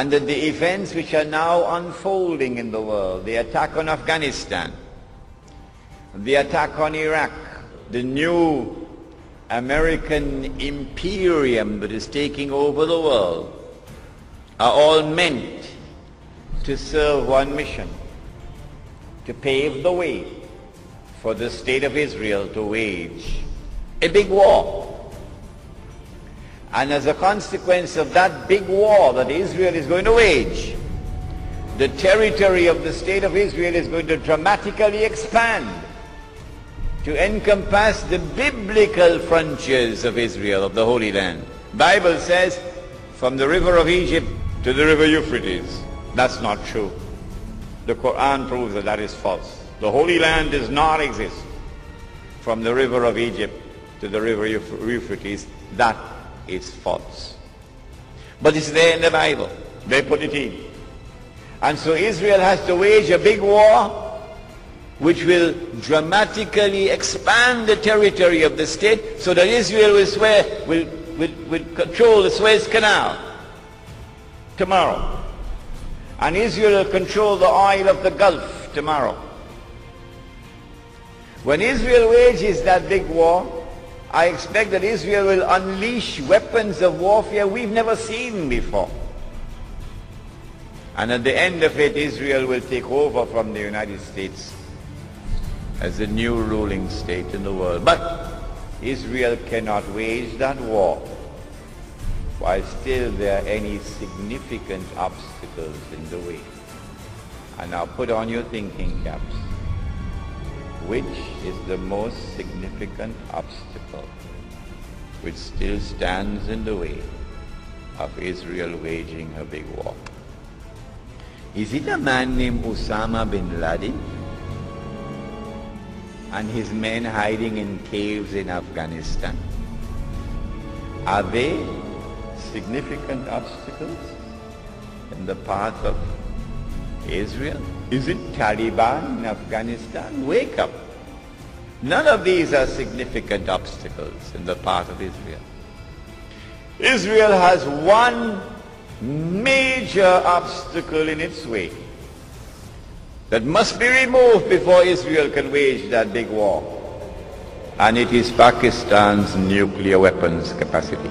And that the events which are now unfolding in the world, the attack on Afghanistan, the attack on Iraq, the new American imperium that is taking over the world, are all meant to serve one mission, to pave the way for the state of Israel to wage a big war. And as a consequence of that big war that Israel is going to wage, the territory of the state of Israel is going to dramatically expand to encompass the biblical frontiers of Israel, of the Holy Land. Bible says, from the river of Egypt to the river Euphrates. That's not true. The Quran proves that that is false. The Holy Land does not exist from the river of Egypt to the river Euphrates. That is false. But it's there in the Bible. They put it in. And so Israel has to wage a big war which will dramatically expand the territory of the state so that Israel will, swear, will, will, will control the Suez Canal tomorrow. And Israel will control the oil of the Gulf tomorrow. When Israel wages that big war, I expect that Israel will unleash weapons of warfare we've never seen before. And at the end of it, Israel will take over from the United States as the new ruling state in the world. But Israel cannot wage that war while still there are any significant obstacles in the way. And now put on your thinking caps. Which is the most significant obstacle which still stands in the way of Israel waging a big war? Is it a man named Osama bin Laden? And his men hiding in caves in Afghanistan? Are they significant obstacles in the path of Israel? Is it Taliban in Afghanistan? Wake up. None of these are significant obstacles in the path of Israel. Israel has one major obstacle in its way that must be removed before Israel can wage that big war. And it is Pakistan's nuclear weapons capacity.